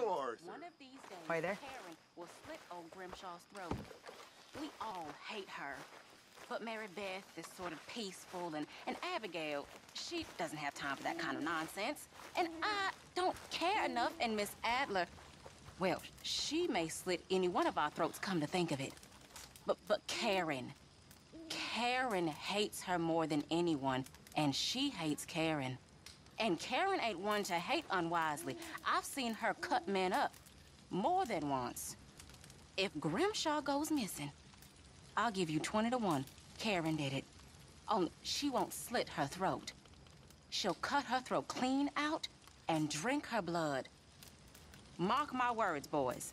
go, Arthur. One of these days, Arthur? Karen will slit old Grimshaw's throat. We all hate her. But Mary Beth is sort of peaceful, and, and Abigail, she doesn't have time for that kind of nonsense. And I don't care enough, and Miss Adler, well, she may slit any one of our throats, come to think of it. But, but Karen, Karen hates her more than anyone, and she hates Karen. And Karen ain't one to hate unwisely. I've seen her cut men up more than once. If Grimshaw goes missing, I'll give you 20 to 1. Karen did it. Only she won't slit her throat. She'll cut her throat clean out and drink her blood. Mark my words, boys.